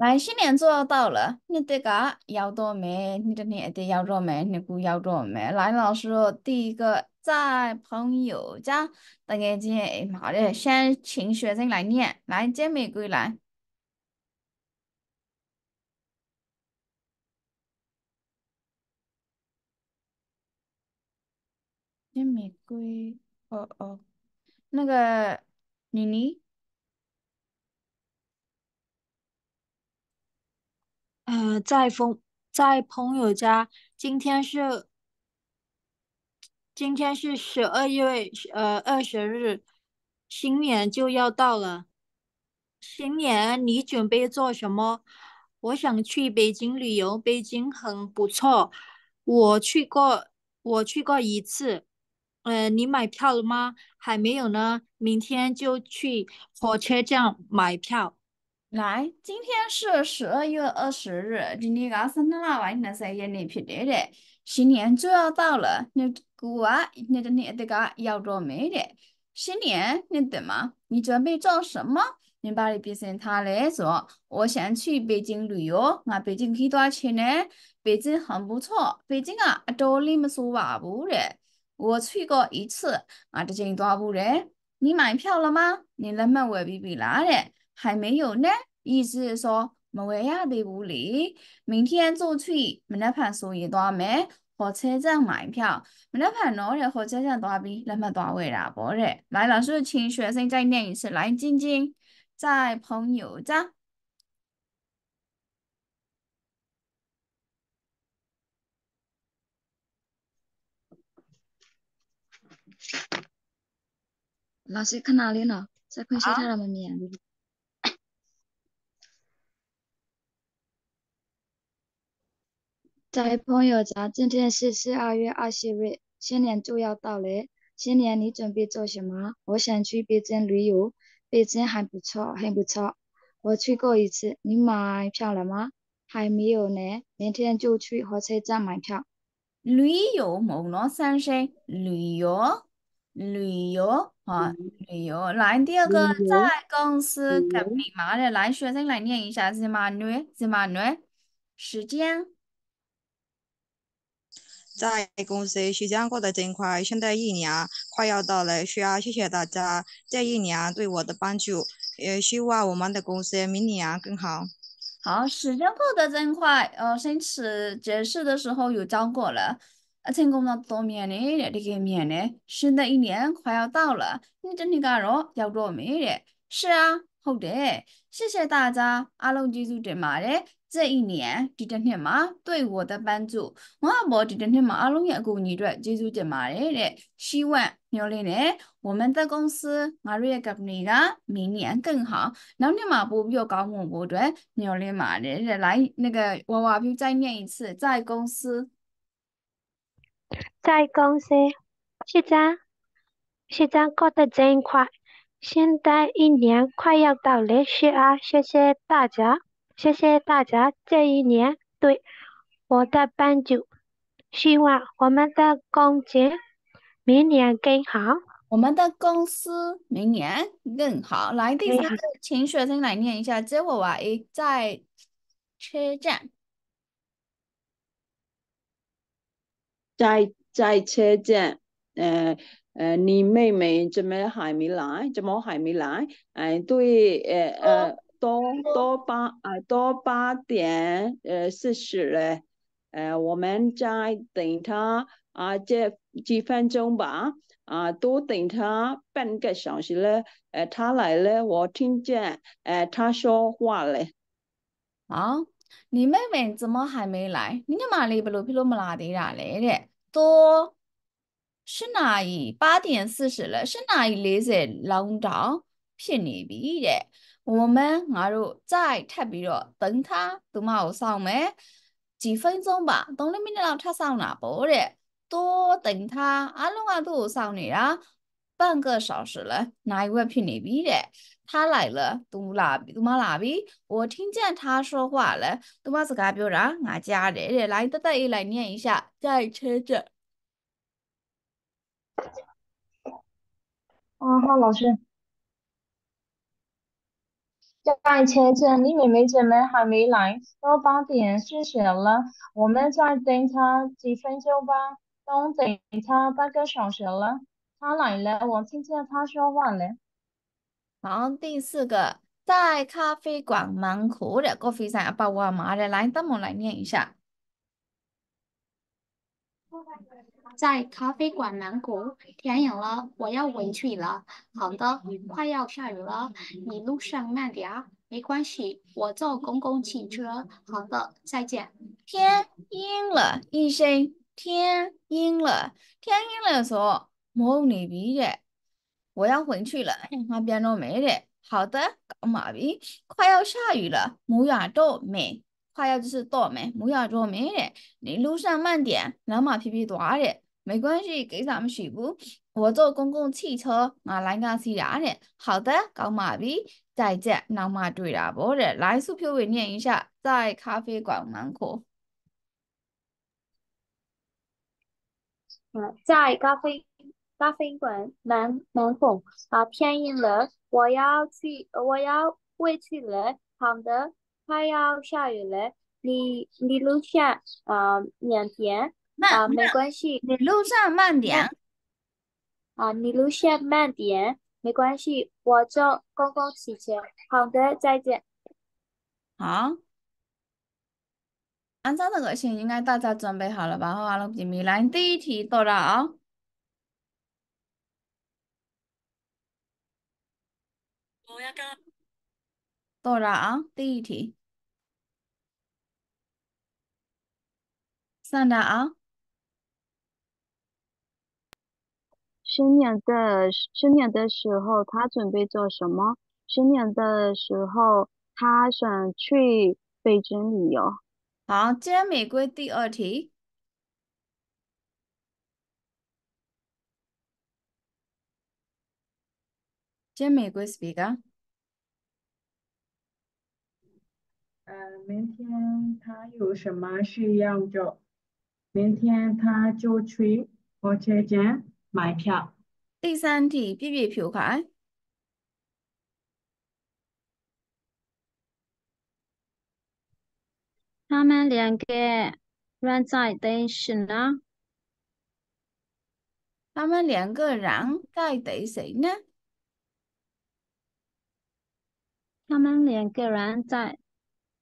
来，新年就要到了，你这个要多没？你的年得要多没？你估要多没？来，老师，第一个在朋友家，等眼睛，妈的，先请学生来念，来，接玫瑰来，接玫瑰，哦哦，那个妮妮，呃，在朋在朋友家，今天是今天是十二月呃二十日，新年就要到了。新年你准备做什么？我想去北京旅游，北京很不错，我去过，我去过一次。呃，你买票了吗？还没有呢，明天就去火车站买票。来，今天是十二月二十日，今天个圣诞老外那是也年皮的的，新年就要到了，你估啊，你的你这个要做没的？新年你懂吗？你准备做什么？你把你变成他来说，我想去北京旅游，那北京可以多少钱呢？北京很不错，北京啊，这里没说话不的，我去过一次，啊，这京多少不的？你买票了吗？你能不能我比比来的？ 还没有呢，意思是说没为呀的屋里，明天就去明天盘所以多没火车站买票，明天盘喏的火车站多比那么多位啦，不嘞。来，老师请学生再念一次，来，晶晶在朋友家。老师看哪里了？再看其他人的在朋友家，今天是十二月二十日，新年就要到了。新年你准备做什么？我想去北京旅游，北京还不错，很不错。我去过一次，你买票了吗？还没有呢，明天就去火车站买票。旅游冇喏三声，旅游，旅游啊，旅游。来，第二个在公司跟你妈的，来学生来念一下，是吗？女，是吗？女，时间。在公司时间过得真快，新的一年快要到了，需要谢谢大家这一年对我的帮助，也希望我们的公司明年更好。好，时间过得真快，呃，上次解释的时候有讲过了，呃，成功的多年的这个面呢，新的一年快要到了，你整体干肉要做没的？是啊，好的，谢谢大家，阿龙记住点嘛的。这一年，这天天嘛对我的帮助，我阿伯这天天嘛阿龙也过你的，记住点嘛的，希望牛年呢，我们的公司阿瑞กับ你个明年更好。然后你嘛不要搞我不对，牛年嘛的来那个娃娃就再念一次，在公司，在公司，现在现在过得真快，现在一年快要到了，是啊，谢谢大家。谢谢大家这一年对我的帮助，希望我们的公司明年更好。我们的公司明年更好。来，第三个，请学生来念一下。这我娃一在车站，在在车站。呃呃，你妹妹怎么还没来？怎么还没来？哎，对，呃呃。多多八啊，多八点呃四十了，呃，我们再等他啊，这几分钟吧，啊，多等他半个小时了，呃，他来了，我听见呃他说话了。啊，你妹妹怎么还没来？你干嘛哩不路皮路没拉的啦来的？多是哪一八点四十了？是哪一类在龙岗骗你逼的？我们俺就再特别了，等他都冇上没几分钟吧，等你明天他上哪波的，多等他，阿龙啊都上你啦，半个小时了，哪一位骗你逼的？他来了，都哪都冇哪边，我听见他说话了，都冇自家表达，俺家的来得得来念一下，在车着。哦，好，老师。 在车站，你妹妹姐妹还没来，都八点四十了，我们再等她几分钟吧，都等她半个小时了。她来了，我听见她说话了。好，第四个，在咖啡馆门口的 coffee 上把我妈的来，咱们来念一下。在咖啡馆门口，天阳了，我要回去了。好的，快要下雨了，你路上慢点，没关系，我坐公共汽车。好的，再见。天阴了，医生，天阴了，天阴了说，摸，你逼的，我要回去了，那边都没的。好的，搞马逼，快要下雨了，冇亚都没。快要就是倒霉，冇要倒霉的。你路上慢点，老马屁屁大的，没关系，给咱们许步。我坐公共汽车，我来个西牙的。好的，搞马逼，再见。老马对了，不的，来苏票委念一下，在咖啡馆门口。嗯，在咖啡咖啡馆门门口啊，天阴了，我要去，我要回去了。好的。快要下雨了，你你路上啊慢啊，没关系。你路上慢点啊，你路上慢点，没关系。我坐公共汽车。好的，再见。好，按照这个线，应该大家准备好了吧？好，了，米兰第一题到了啊。到了啊，第一题。上的啊！新年的新年的时候，他准备做什么？新年的时候，他想去北京旅游。好，接玫瑰第二题。接玫瑰 speaker。呃，明天他有什么事要做？明天他就去火车站买票。第三题，B B 票卡。他们两个人在等谁呢？他们两个人在等谁呢？他们两个人在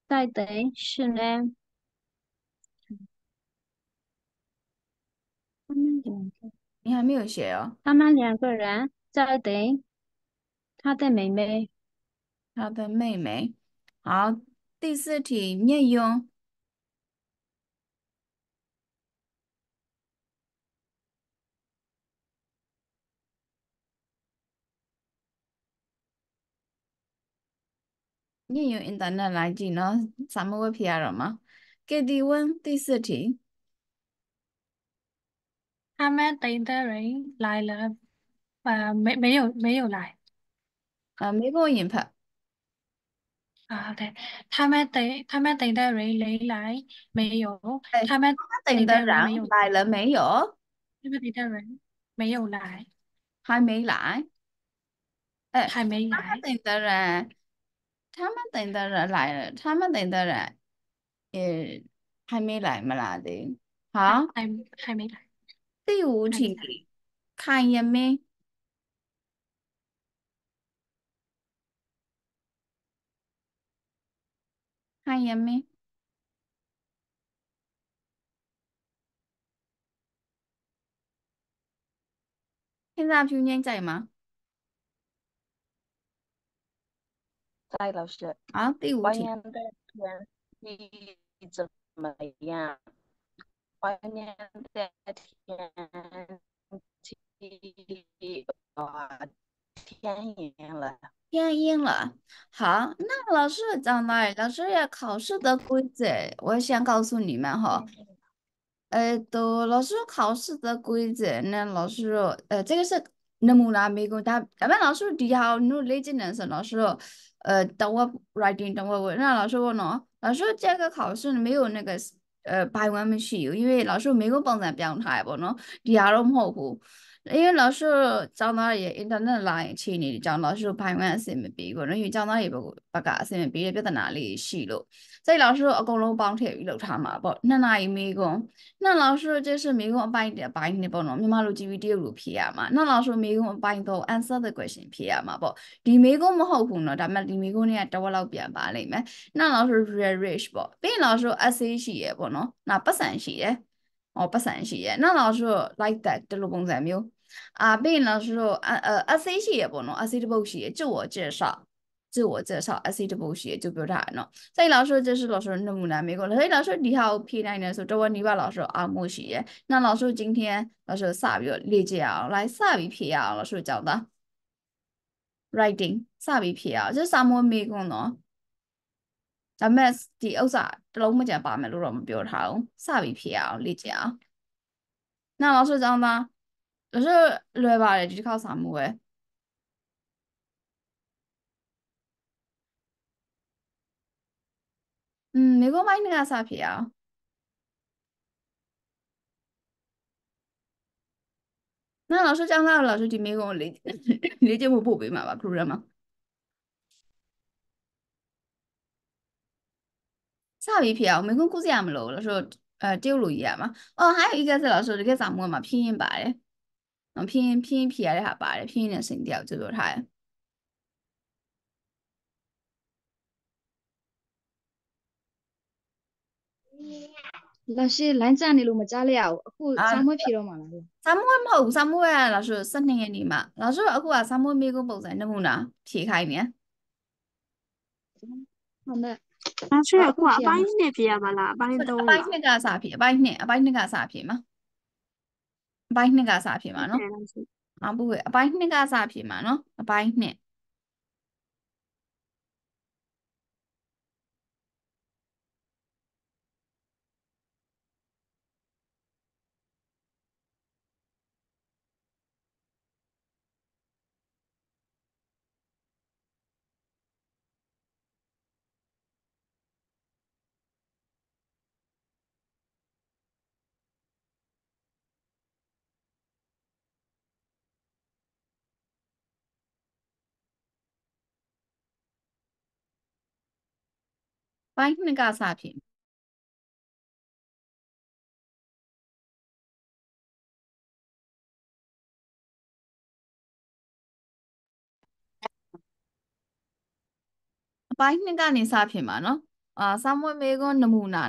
在等谁呢？你还没有写哦。他们两个人在等他的妹妹。他的妹妹。好，第四题念用。念用 internet 来记呢，咱们会 PR 了吗？给提问第四题。 他们等的人来了，呃，没没有没有来，啊，没给我 input。啊，对，他们等他们等的人没来，没有，他们等的人来了没有？他们等的人没有来，还没来，哎，还没来。他们等的人，他们等的人来了，他们等的人，呃，还没来嘛啦的，好，还还没来。第五题，看见没？看见没？现在表念在吗？在，老师。好，第五题。的天气怎么样？ 怀念的天气啊，天阴了。天阴了。好，那老师讲到老师要考试的规则，我想告诉你们哈。呃，都老师考试的规则，那老师呃，这个是能不能没过他？咱们老师底下努力技能是老师呃，等我 writing 等我问，那老师问呢？老师这个考试没有那个。 诶，排位咪需要，因为老师每个帮人表态噃咯，第二都唔好乎。 因为老师ကျောင်းသားတွေရဲ့ internet line အခြေအနေတွေကြောင့်老师ဘိုင်ဝမ်အဆင်မပြေဘူးเนาะ因为ကျောင်းသားတွေဘက်ကအဆင်မပြေတဲ့ပြဿနာလေးရှိလို့所以老师အကုန်လုံးပေါင်းထည့်ပြီးလုပ်ထားမှာပေါ့နှစ်နာရီမေးခွန်း那老师就是မေးခွန်းအပိုင်းအပိုင်းနဲ့ပေါ့နော်မြန်မာလိုကြည့်ပြီးတရုတ်လိုဖြေရမှာ那老师မေးခွန်းအပိုင်းတော့ answer the question ဖြေရမှာပေါ့ဒီမေးခွန်းမဟုတ်ဘူးเนาะဒါပေမဲ့ဒီမေးခွန်းတွေကတဝက်လောက်ပြန်ပါလိမ့်မယ်那老师 rich ပေါ့ပြီးရင်老师 essay ရှိရပေါ့နော်那ပတ်စံရှိရ ဟောပတ်စံရှိရ那老师 like that ဒီလိုပုံစံမျိုး啊，并老师说，啊呃，essay 系也不能，essay 的不写，自我介绍，自我介绍，essay 的不写就表达喏。所以老师这是老师那么难没过，所以老师你好 P 那的时候，这问你把老师阿木写，那老师今天老师啥比理解啊，来啥比 P 啊，老师教的 writing 啥比 P 啊，这啥么没过呢？ ဒါပေမဲ့ဒီဥစ္စာတစ်လုံးမကြံပါမယ်လို့တော့မပြောထားဘူးစပြီးဖြေအောင်လေ့ကျင့်အောင်那老师讲的老师လွယ်ပါတယ်ဒီတစ်ခေါက်စာမှုပဲอืมမေကုန်းပိုင်းကစဖြစ်အောင်那老师讲到老师ဒီမေကုန်းကိုလေလေ့ကျင့်ဖို့ပို့ပေးမှာပါ program စပြီးဖြစ်အောင်မင်းကကုစရာမလိုလို့ဆိုတော့အဲတရုတ်လိုကြီးရမှာအော်ဟိုင်းအီကက်ဆက်လို့ဆိုတကယ်စာမွေးမှာဖြင်းရင်ပါတယ်နော်ဖြင်းရင်ဖြင်းဖြီးရတဲ့ဟာပါတယ်ဖြင်းရင်အစင်တယောက်ကျလို့ထားတယ်လာရှိလိုင်းကြနေလို့မကြားလိုက်ရဘူးအခုစာမွေးဖြေတော့မှာလားစာမွေးမဟုတ်ဘူးစာမွေးကလာဆို12ရက်နေမှာလာဆိုအခုကစာမွေးမေးခွန်းပုံစံနမူနာဖြေခိုင်းနေဟုတ်တယ် 老师အခုအပိုင်းနှစ်ဖြေရပါလားအပိုင်း3အပိုင်းနှစ်ကစဖြေအပိုင်းနှစ်အပိုင်းနှစ်ကစဖြေမှာအပိုင်းနှစ်ကစဖြေမှာနော်အဘူးအပိုင်းနှစ်ကစဖြေမှာနော်အပိုင်းနှစ် ပိုင်းနှစ်ကစဖြေအပိုင်းနှစ်ကနေစဖြစ်မှာနော်အာစာမွေးမေခွန်းနမူနာ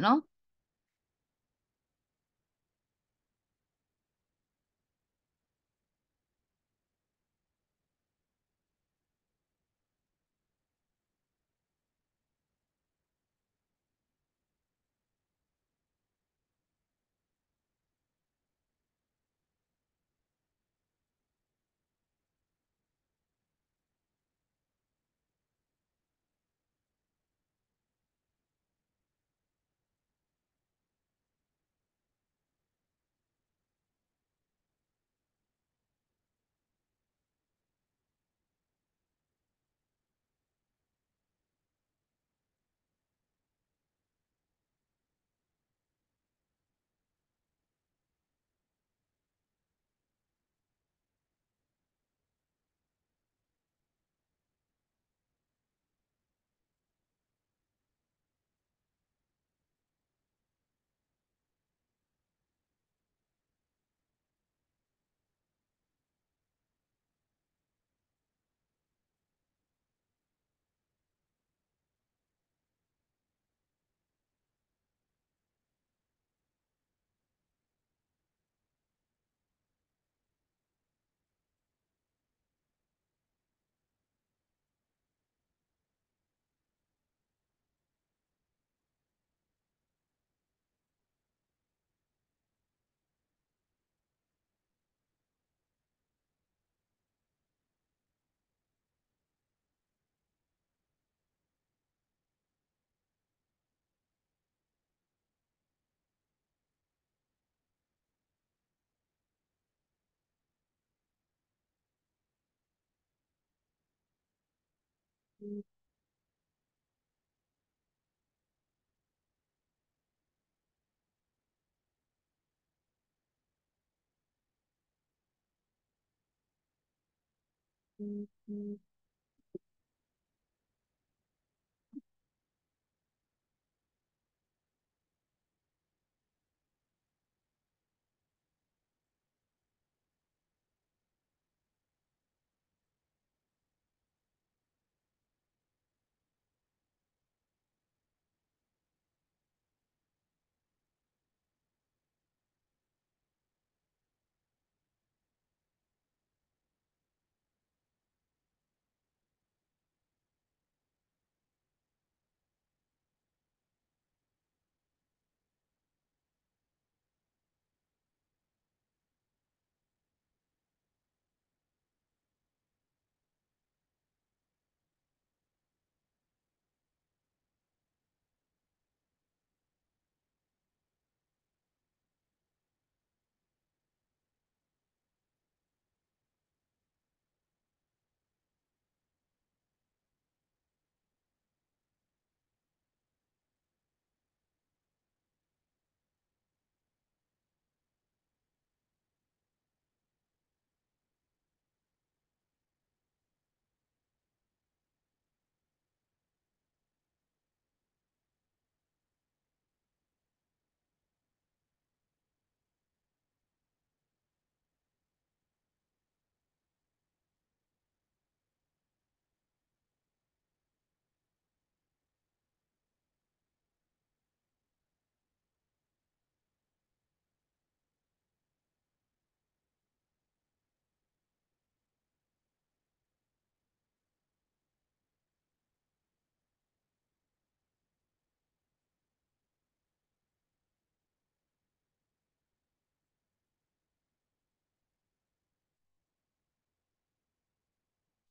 Mm-hmm.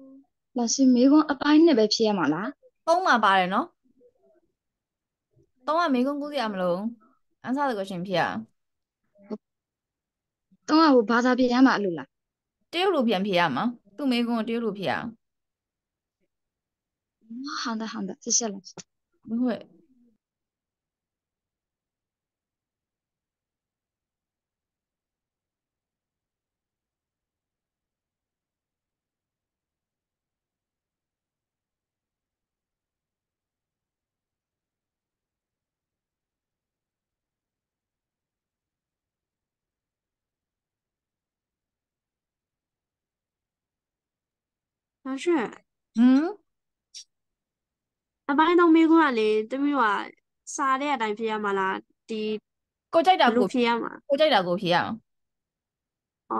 နော် 老师မေကွန်းအပိုင်းနဲ့ပဲဖြေရမှာလား သုံးမှာပါတယ်နော်သုံးကမေကွန်းကူးစရာမလို answer the question ဖြစ်ရအောင် တုံးကဟိုဘာသာဖြေရမှာအလိုလား တရုတ်လိုပြန်ဖြေရမှာသူ့မေကွန်းကိုတရုတ်လိုဖြေရအောင် 好的好的谢谢老师不会 老师，嗯အပိုင်းတော့မေးခွန်းကလေတမျိုးကစားတဲ့အတိုင်းဖြေရမှာလားဒီ ကိုကြိုက်တာ ဘယ်လို ကို ဖြေရမှာ ကိုကြိုက်တာကိုဖြေရအောင် 哦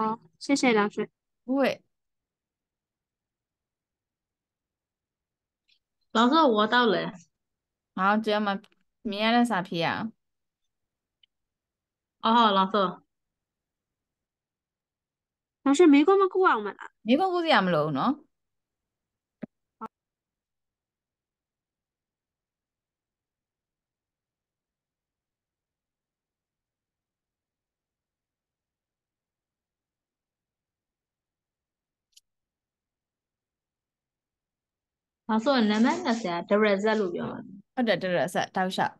谢谢老师不会老师，我到了。好这样嘛明天的啥ဖြေရအောင် 哦，老师，老师မေးခွန်းမကူအောင်မလား မေကွန်းကူးစရာမလိုဘူးနော် ဒါဆိုရင်နံပါတ်20က direct z လို့ပြောမှာဟုတ်တယ်တရဆက်တောက်လျှောက်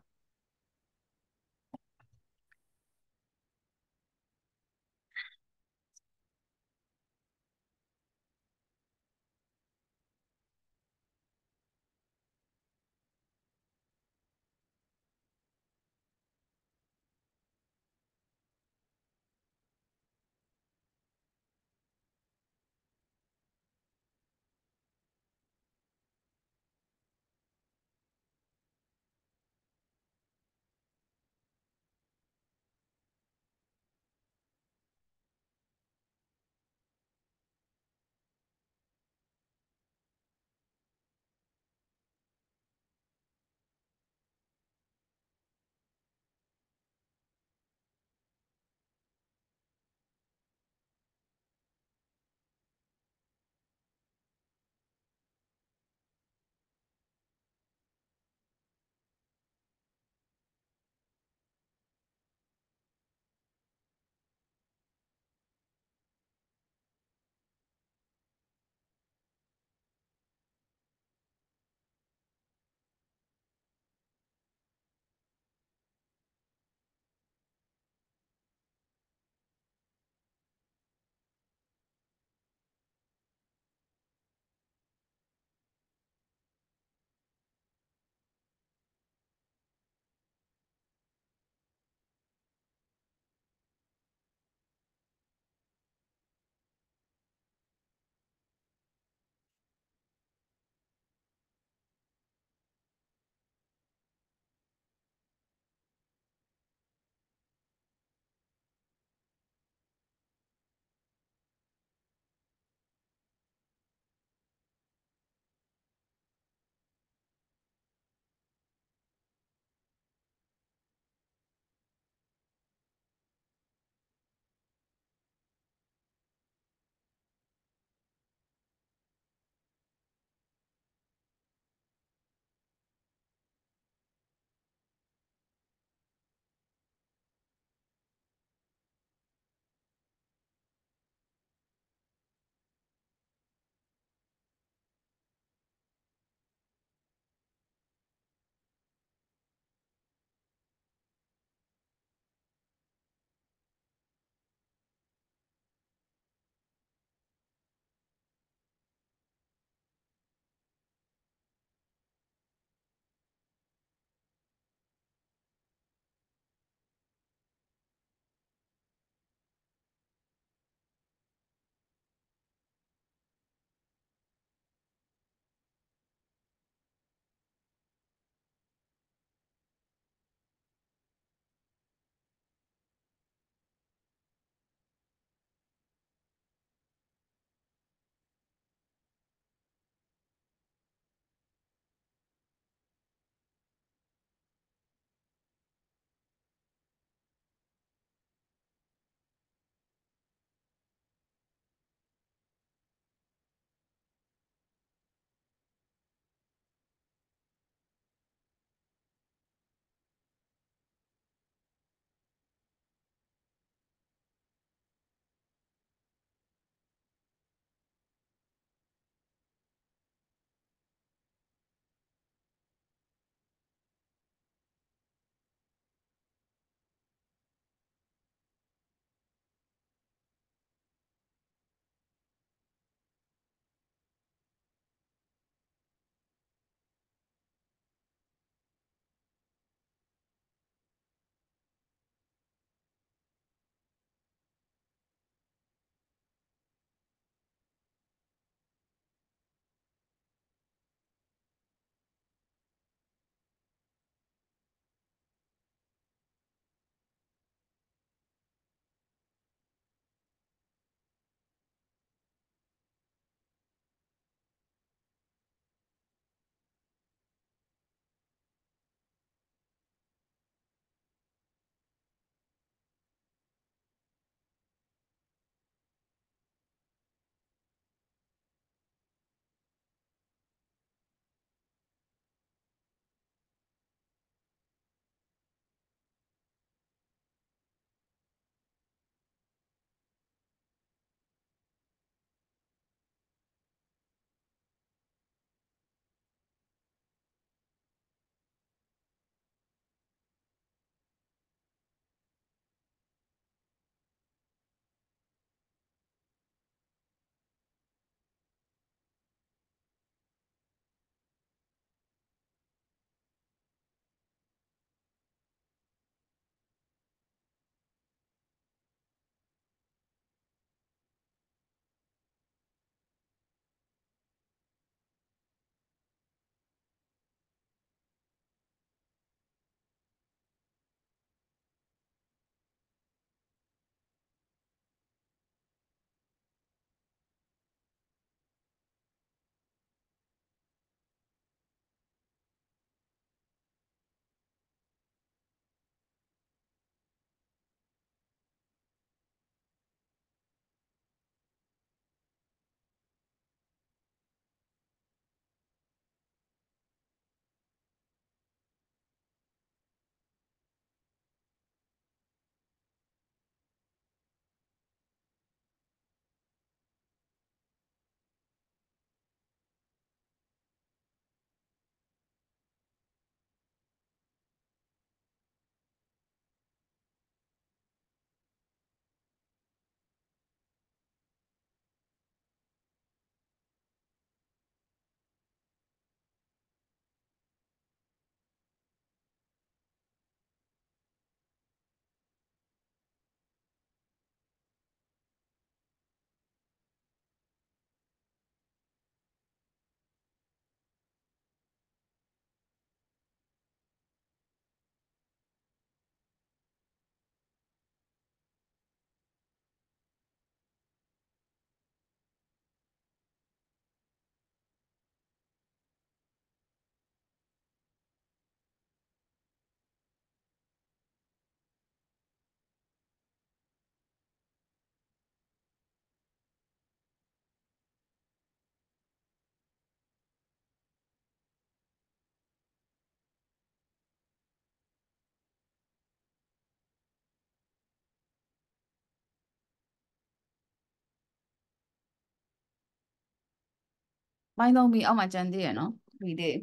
ပိုင်းသုံးပြီးအောက်မှာကျန်သေးရနော်ဒီလေး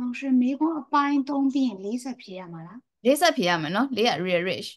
တော့ရှင်မိခွန်းအပိုင်း3ပြီးရင်40ဖြေရမှာလား40ဖြေရမယ်နော်4က real rich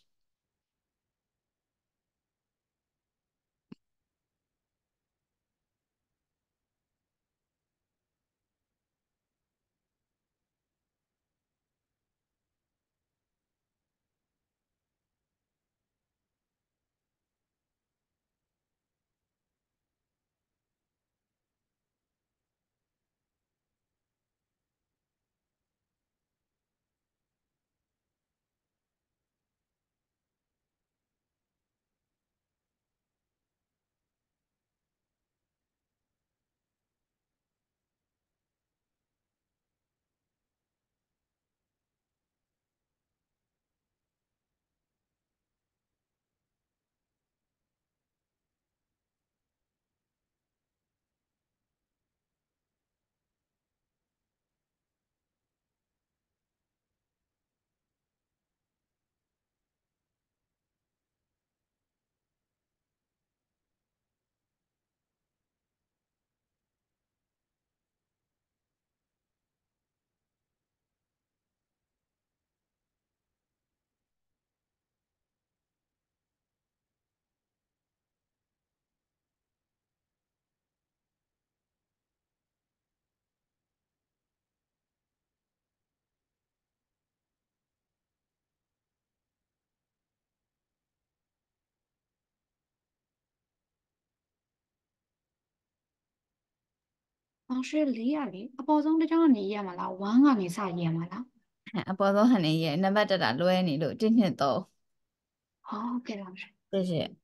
အောင်ရွှေ4ရလေအပေါ်ဆုံးတစ်ကြောင်းကနေရေးရမှာလား1ကနေစရေးရမှာလားအပေါ်ဆုံးဟန်နေရေးနံပါတ်တက်တာလွဲနေလို့1 2 3ဟုတ်ကဲ့ပါရှင်谢谢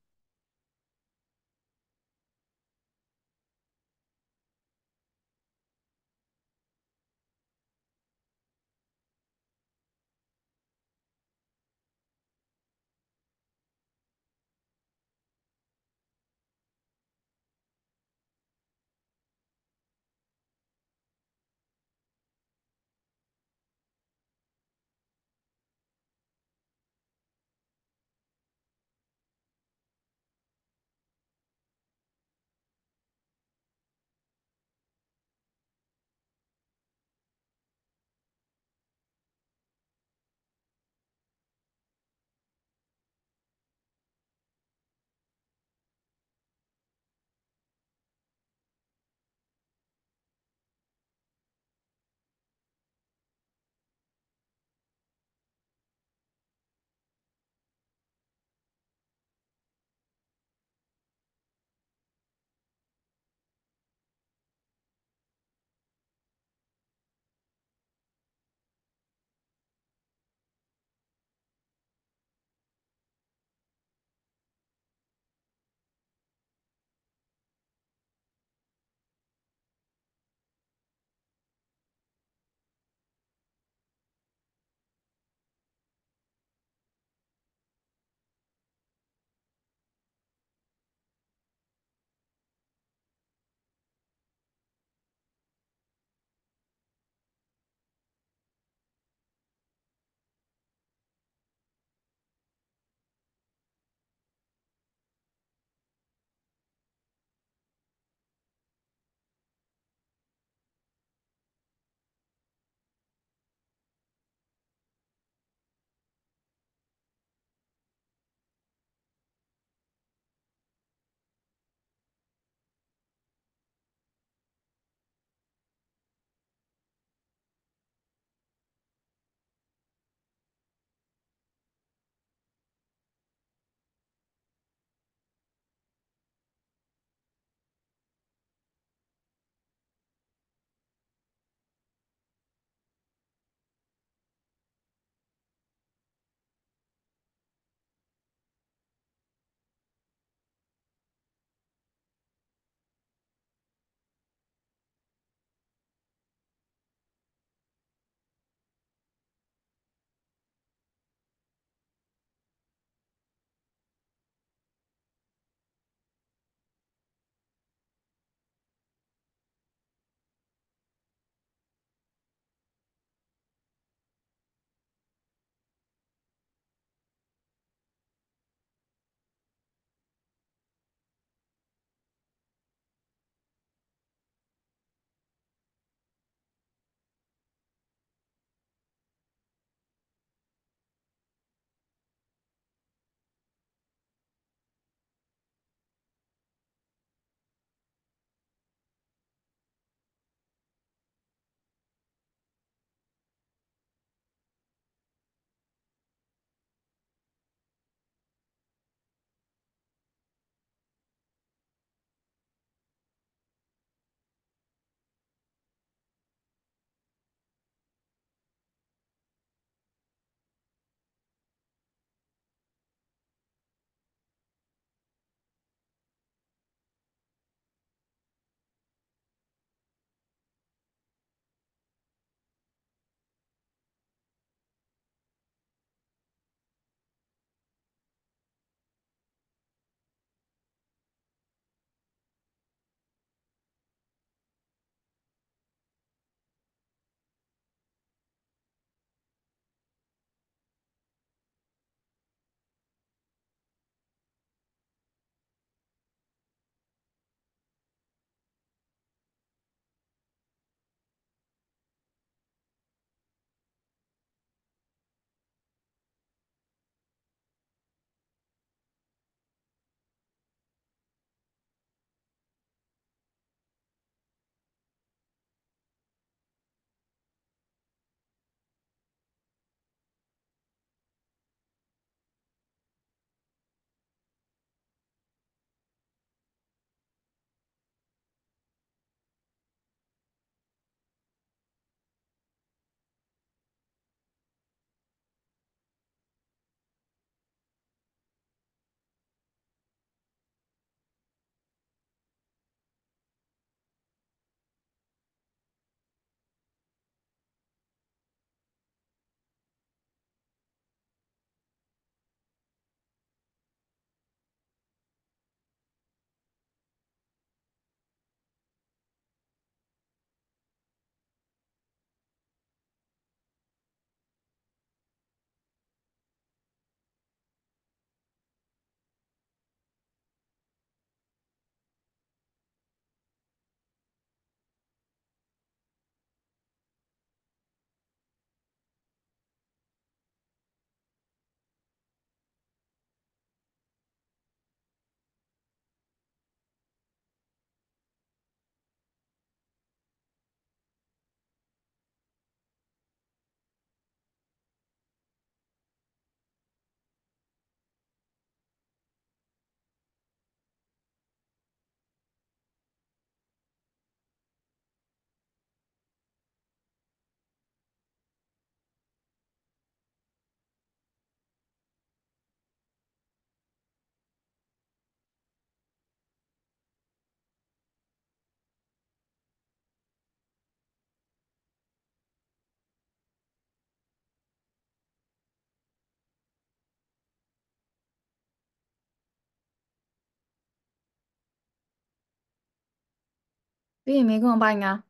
你也没跟我办啊？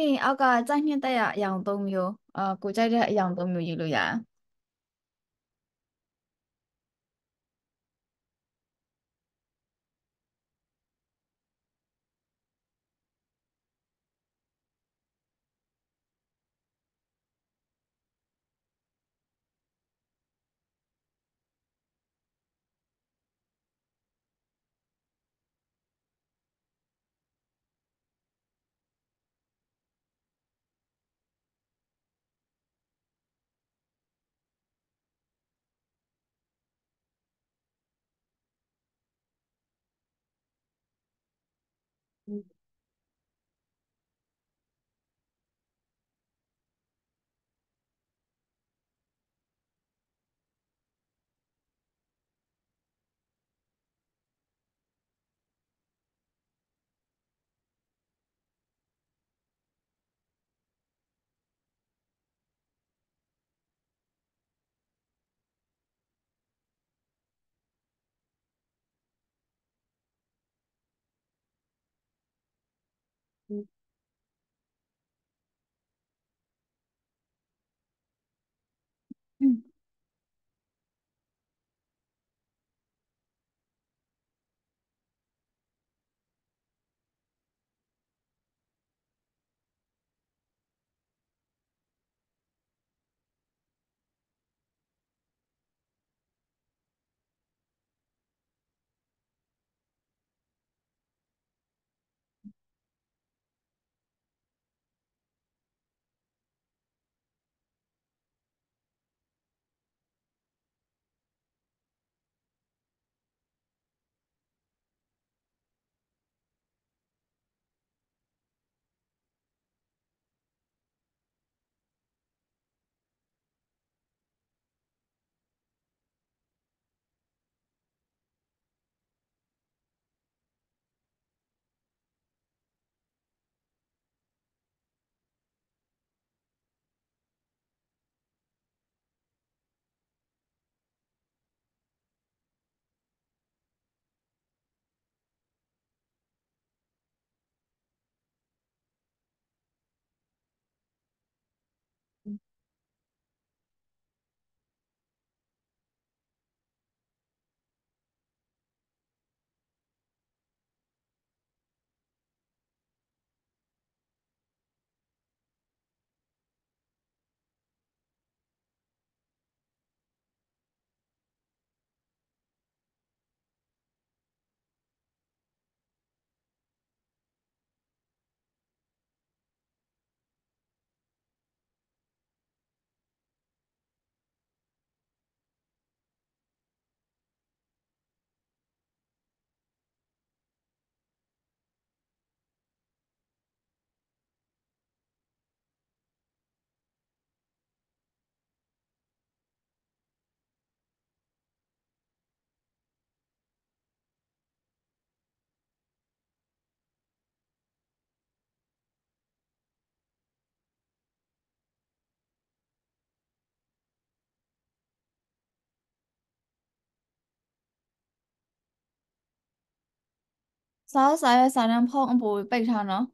ပြီးရင်အောက်ကကြိုက်နှစ်သက်ရအယောင်၃မျိုးအာကိုကြိုက်တဲ့အယောင်၃မျိုးရေးလို့ရတယ် Mm-hmm. Mm-hmm. 啥三月三两跑我不会白上了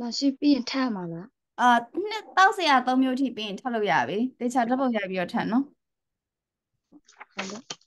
လာရှိပြီးရင်ထပ်မှာလားအာနှစ်တောက်စရာ၃မျိုးထိပြီးရင်ထပ်လို့ရပြီတေချာဓာတ်ပုံရိုက်ပြီးတော့ထပ်နော်ဟုတ်လို့